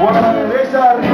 Guarda de